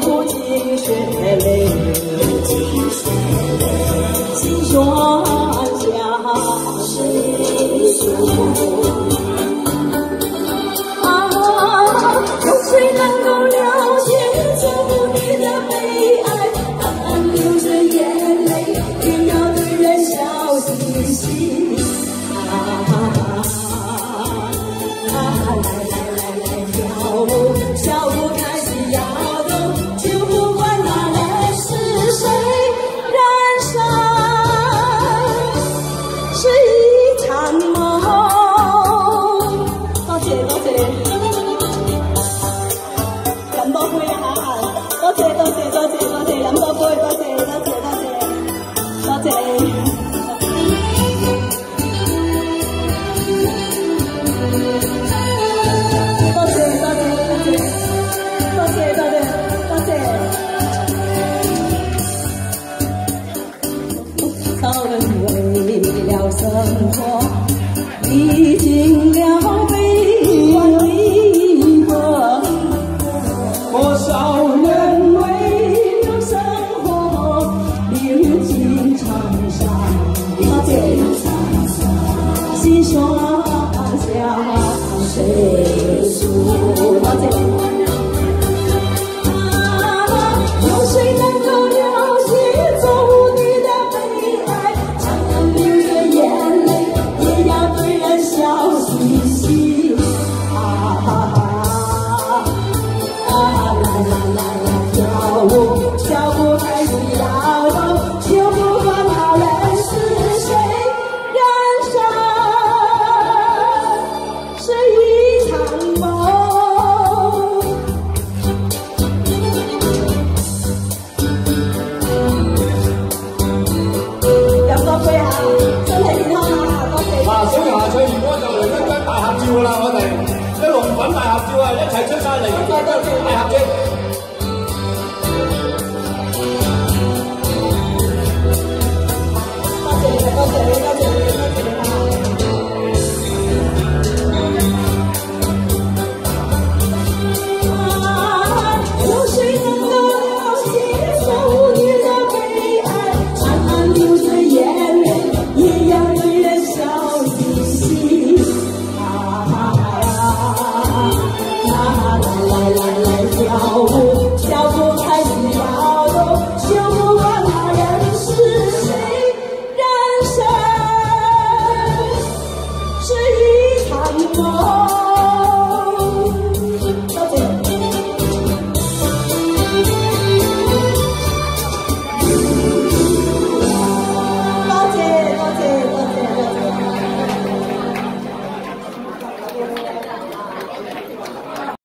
流尽血泪流尽血泪心酸多谢多谢多谢多谢多谢为了生活历尽了 두 번째 揾大合照啊！一齊出晒嚟，應該都叫大合照。anh có